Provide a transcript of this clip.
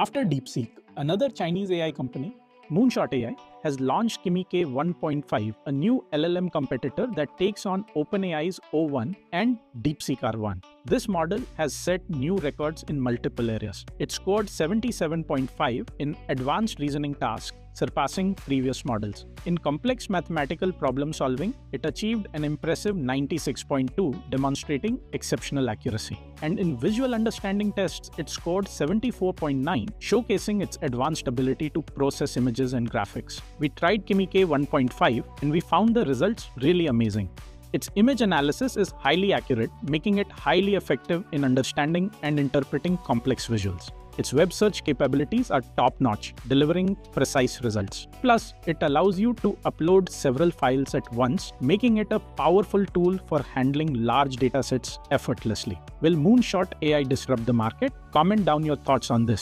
After DeepSeek, another Chinese AI company, Moonshot AI, has launched Kimi K 1.5, a new LLM competitor that takes on OpenAI's O1 and DeepSeek R1. This model has set new records in multiple areas. It scored 77.5 in advanced reasoning tasks, surpassing previous models. In complex mathematical problem solving, it achieved an impressive 96.2, demonstrating exceptional accuracy. And in visual understanding tests, it scored 74.9, showcasing its advanced ability to process images and graphics. We tried Kimi K 1.5 and we found the results really amazing. Its image analysis is highly accurate, making it highly effective in understanding and interpreting complex visuals. Its web search capabilities are top notch, delivering precise results. Plus, it allows you to upload several files at once, making it a powerful tool for handling large datasets effortlessly. Will Moonshot AI disrupt the market? Comment down your thoughts on this.